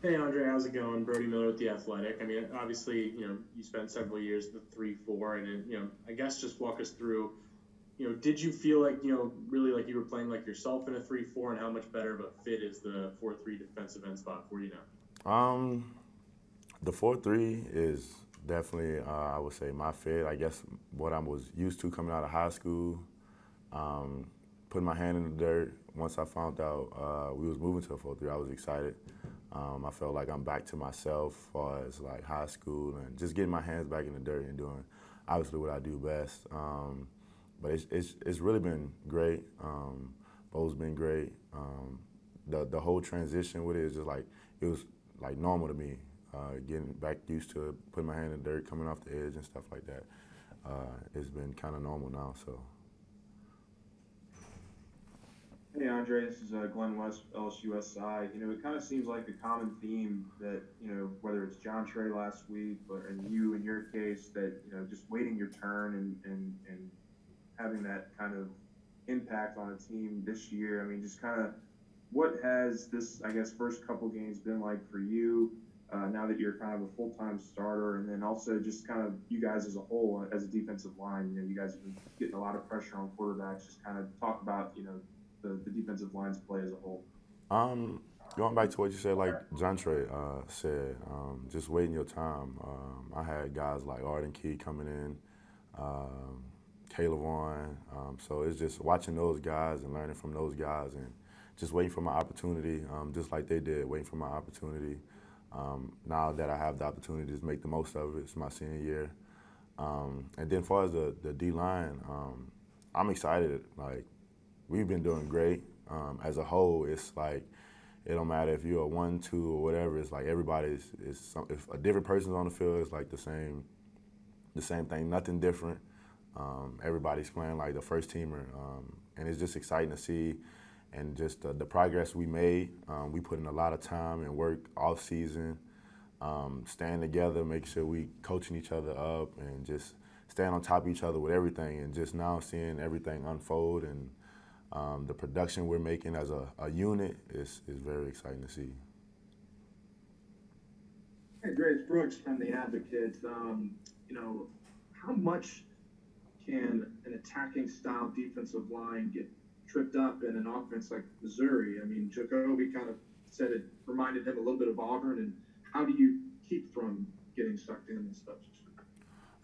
Hey Andre, how's it going? Brody Miller with the Athletic. I mean, obviously, you know, you spent several years at the three four, and it, you know, I guess just walk us through. You know, did you feel like you know really like you were playing like yourself in a three four, and how much better of a fit is the four three defensive end spot for you now? Um, the four three is definitely uh, I would say my fit. I guess what I was used to coming out of high school. Um, putting my hand in the dirt. Once I found out uh, we was moving to a four three, I was excited. Um, I felt like I'm back to myself as far as like high school and just getting my hands back in the dirt and doing obviously what I do best. Um, but it's, it's, it's really been great. Um, Bo's been great. Um, the the whole transition with it is just like it was like normal to me. Uh, getting back used to putting my hand in the dirt, coming off the edge and stuff like that. Uh, it's been kind of normal now. So. Hey Andre, this is uh, Glenn West, LSUSI. You know, it kind of seems like a common theme that you know whether it's Jontre last week or and you in your case that you know just waiting your turn and and and having that kind of impact on a team this year. I mean, just kind of what has this I guess first couple games been like for you? Uh, now that you're kind of a full-time starter, and then also just kind of you guys as a whole as a defensive line, you know, you guys have been getting a lot of pressure on quarterbacks. Just kind of talk about you know the, the defensive line's play as a whole? Um, going back to what you said, like Jontre uh, said, um, just waiting your time. Um, I had guys like Arden Key coming in, um, Caleb Warren. Um, so it's just watching those guys and learning from those guys and just waiting for my opportunity, um, just like they did, waiting for my opportunity. Um, now that I have the opportunity to make the most of it, it's my senior year. Um, and then, as far as the, the D line, um, I'm excited. Like we've been doing great. Um, as a whole, it's like it don't matter if you're a one, two, or whatever. It's like everybody's is if a different person's on the field, it's like the same, the same thing. Nothing different. Um, everybody's playing like the first teamer, um, and it's just exciting to see. And just the, the progress we made, um, we put in a lot of time and work off season, um, staying together, making sure we coaching each other up, and just staying on top of each other with everything. And just now seeing everything unfold and um, the production we're making as a, a unit is, is very exciting to see. Hey, Grace Brooks from The Advocate. Um, you know, how much can an attacking style defensive line get tripped up in an offense like Missouri? I mean, Jacoby kind of said it reminded him a little bit of Auburn, and how do you keep from getting sucked in and stuff?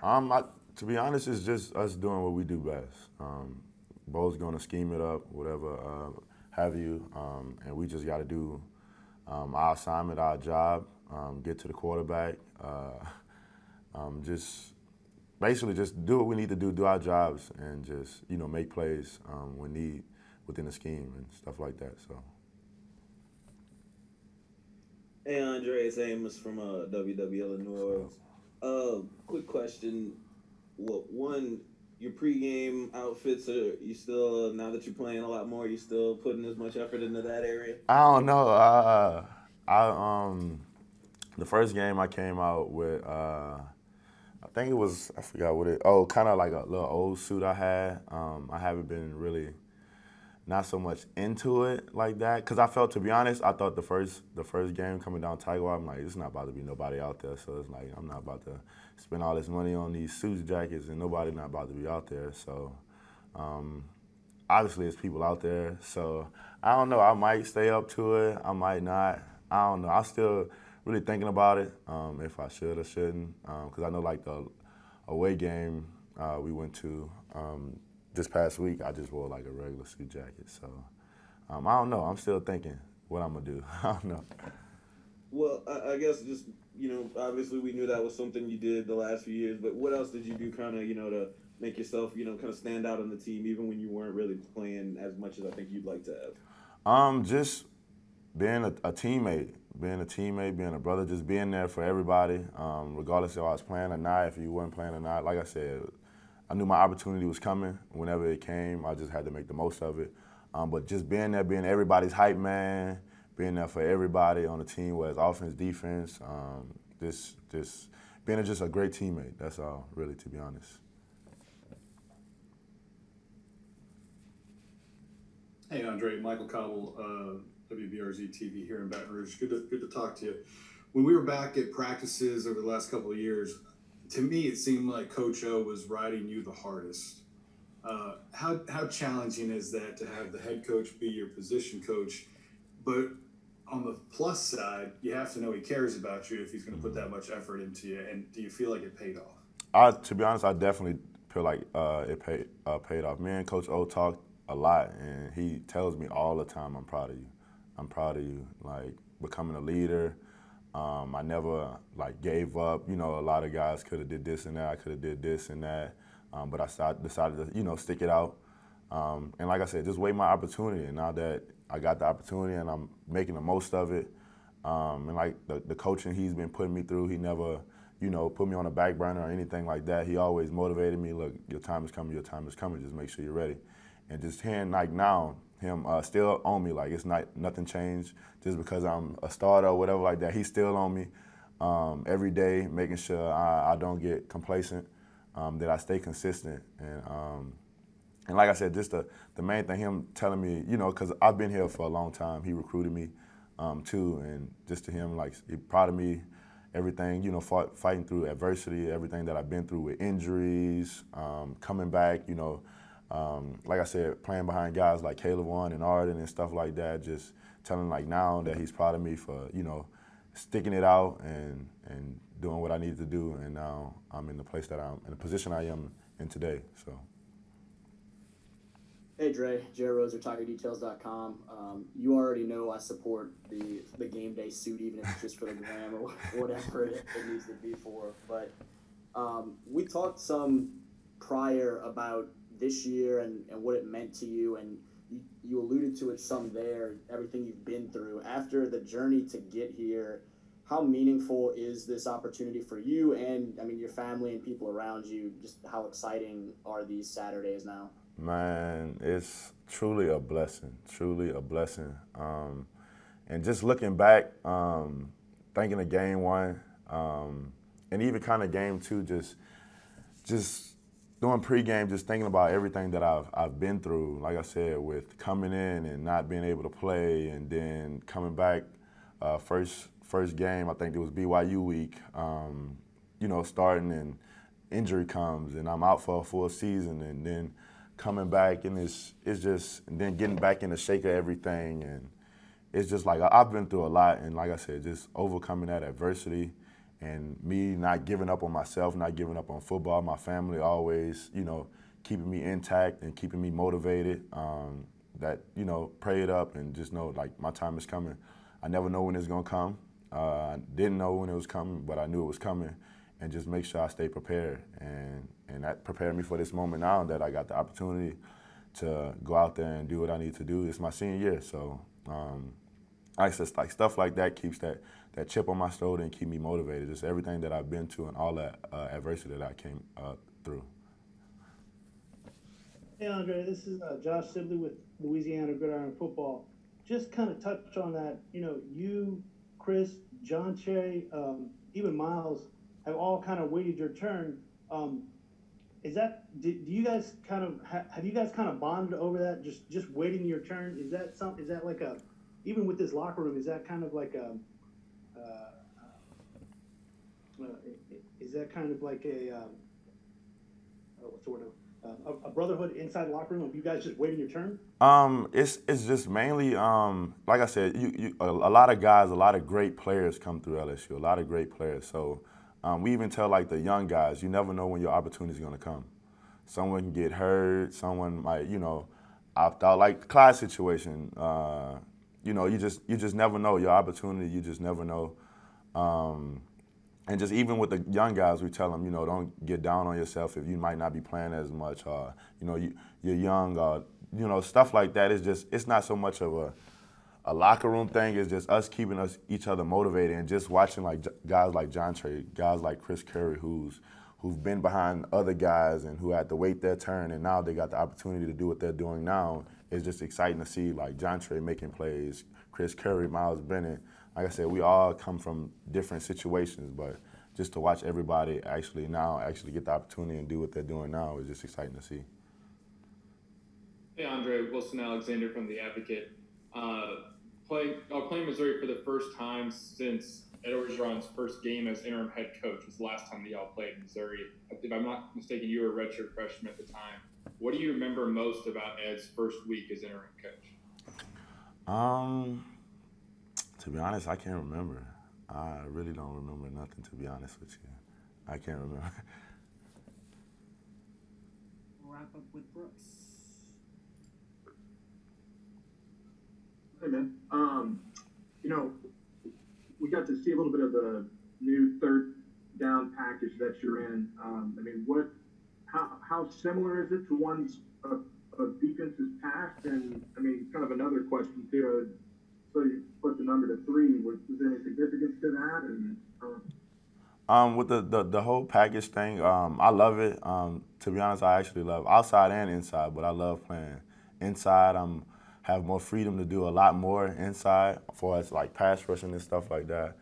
Um, I, to be honest, it's just us doing what we do best. Um, Bo's going to scheme it up, whatever uh, have you, um, and we just got to do um, our assignment, our job, um, get to the quarterback, uh, um, just basically just do what we need to do, do our jobs, and just you know make plays um, when need within the scheme and stuff like that. So. Hey Andre, it's Amos from uh, WW Illinois. Uh, quick question: What one your pregame outfits are you still now that you're playing a lot more you still putting as much effort into that area? I don't know. Uh, i um the first game i came out with uh i think it was i forgot what it oh kind of like a little old suit i had. Um i haven't been really not so much into it like that. Because I felt to be honest I thought the first the first game coming down Tiger I'm like it's not about to be nobody out there. So it's like I'm not about to spend all this money on these suits jackets and nobody not about to be out there. So um, obviously it's people out there. So I don't know. I might stay up to it. I might not. I don't know. I'm still really thinking about it um, if I should or shouldn't because um, I know like the away game uh, we went to um, this past week, I just wore like a regular suit jacket. So um, I don't know. I'm still thinking what I'm gonna do. I don't know. Well, I, I, guess just you know, obviously we knew that was something you did the last few years. But what else did you do, kind of, you know, to make yourself, you know, kind of stand out on the team, even when you weren't really playing as much as I think you'd like to have? Um, just being a, a teammate, being a teammate, being a brother, just being there for everybody, um, regardless if I was playing or not. If you weren't playing or not, like I said, I knew my opportunity was coming. Whenever it came, I just had to make the most of it. Um, but just being there, being everybody's hype man, being there for everybody on the team, whether it's offense, defense, um, this, this, being just a great teammate. That's all, really, to be honest. Hey, Andre, Michael Cobble, uh, WBRZ TV here in Baton Rouge. Good to, good to talk to you. When we were back at practices over the last couple of years, to me, it seemed like Coach O was riding you the hardest. Uh, how, how challenging is that to have the head coach be your position coach? But on the plus side, you have to know he cares about you if he's going to put that much effort into you. And do you feel like it paid off? I, to be honest, I definitely feel like uh, it paid uh, paid off. Me and Coach O talked a lot, and he tells me all the time, "I'm proud of you. I'm proud of you. Like becoming a leader. Um, I never like gave up. You know, a lot of guys could have did this and that. I could have did this and that, um, but I decided to you know stick it out. Um, and like I said, just wait my opportunity. And now that I got the opportunity and I'm making the most of it, um, and like the, the coaching he's been putting me through, he never you know, put me on a back burner or anything like that. He always motivated me. Look, your time is coming. Your time is coming. Just make sure you're ready. And just hearing like now him uh, still on me, like it's not nothing changed. Just because I'm a starter or whatever like that, he's still on me um, every day, making sure I, I don't get complacent, um, that I stay consistent, and um, and like I said, just the the main thing, him telling me, you know, because I've been here for a long time. He recruited me um, too, and just to him, like he proud of me everything, you know, fought, fighting through adversity, everything that I've been through with injuries, um, coming back, you know, um, like I said, playing behind guys like Caleb One and Arden and stuff like that, just telling like now that he's proud of me for, you know, sticking it out and, and doing what I needed to do. And now I'm in the place that I'm, in the position I am in today, so. Hey Dre, Jared Roser, TigerDetails.com. Um, you already know I support the the game day suit, even if it's just for the gram or whatever it, it needs to be for. But um, we talked some prior about this year and, and what it meant to you, and you, alluded to it some there, everything you've been through. After the journey to get here, how meaningful is this opportunity for you and, I mean, your family and people around you? Just how exciting are these Saturdays now? Man, it's truly a blessing, truly a blessing. Um, and just looking back, um, thinking of game one, um, and even kind of game two, just just doing pregame, just thinking about everything that I've I've been through. Like I said, with coming in and not being able to play, and then coming back uh, first first game, I think it was BYU week. Um, you know, starting and injury comes, and I'm out for a full season, and then coming back and it's it's just and then getting back in the shake of everything and it's just like I've been through a lot and like I said, just overcoming that adversity and me not giving up on myself, not giving up on football, my family always, you know, keeping me intact and keeping me motivated. Um, that you know, pray it up and just know like my time is coming. I never know when it's gonna come. Uh, I didn't know when it was coming, but I knew it was coming, and just make sure I stay prepared. And and that prepared me for this moment now that I got the opportunity to go out there and do what I need to do. It's my senior year, so um, I just like stuff like that keeps that that chip on my shoulder and keep me motivated. Just everything that I've been to and all that uh, adversity that I came uh, through. Hey Andre, this is uh, Josh Sibley with Louisiana Gridiron Football. Just kind of touch on that. You know, you, Chris, Jontre, um, even Miles have all kind of waited your turn. Um, is that do, do you guys kind of ha, have you guys kind of bonded over that just just waiting your turn is that some is that like a even with this locker room is that kind of like a uh, uh, is that kind of like a um, oh, what's uh, a, brotherhood inside the locker room of you guys just waiting your turn um it's it's just mainly um like i said you, you a, a lot of guys a lot of great players come through lsu a lot of great players so um, we even tell like the young guys, you never know when your opportunity is going to come. Someone can get hurt. Someone might, you know, opt out. Like class situation, uh, you know, you just you just never know your opportunity. You just never know. Um, and just even with the young guys, we tell them, you know, don't get down on yourself if you might not be playing as much. Or, you know, you, you're young. Or, you know, stuff like that is just it's not so much of a a locker room thing It's just us keeping us each other motivated and just watching like guys like Jontre, guys like Chris Curry, who's who've been behind other guys and who had to wait their turn, and now they got the opportunity to do what they're doing now. It's just exciting to see like Jontre making plays, Chris Curry, Miles Bennett. Like I said, we all come from different situations, but just to watch everybody actually now actually get the opportunity and do what they're doing now is just exciting to see. Hey, Andre Wilson Alexander from The Advocate. Uh, play y'all playing Missouri for the first time since Ed Orgeron's first game as interim head coach was the last time that y'all played Missouri. If I'm not mistaken, you were a redshirt freshman at the time. What do you remember most about Ed's first week as interim coach? Um, to be honest, I can't remember. I really don't remember nothing. To be honest with you, I can't remember. Wrap up with Brooks. Hey man, um, you know, we got to see a little bit of the new third down package that you're in. Um, I mean, what, how, how similar is it to ones of, of defenses past? And I mean, kind of another question too. Uh, so you put the number to three. Was, was there any significance to that? And uh, Um, with the, the, the whole package thing, um, I love it. Um, to be honest, I actually love outside and inside, but I love playing inside. I'm have more freedom to do a lot more inside for as like pass rushing and stuff like that.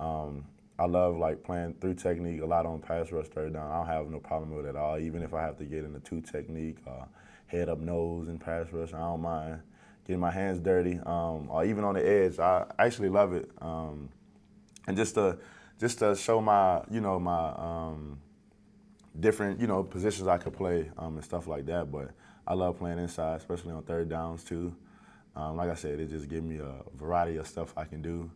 Um, I love like playing three technique a lot on pass rush third down. I don't have no problem with it at all. Even if I have to get into two technique, uh, head up nose and pass rush, I don't mind getting my hands dirty. Um, or even on the edge, I actually love it. Um, and just to just to show my you know my um, different you know positions I could play um, and stuff like that. But I love playing inside, especially on third downs too. Um, like I said, it just gives me a variety of stuff I can do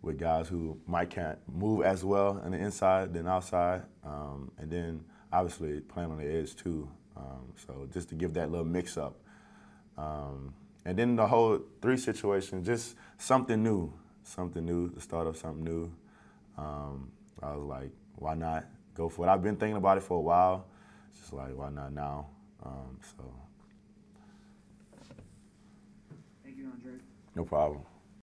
with guys who might can't move as well on the inside than outside, um, and then obviously playing on the edge too. Um, so just to give that little mix up. Um, and then the whole three situation, just something new, something new, the start of something new. Um, I was like, why not go for it? I've been thinking about it for a while. It's just like, why not now? Um, so, Thank you, Andre. no problem.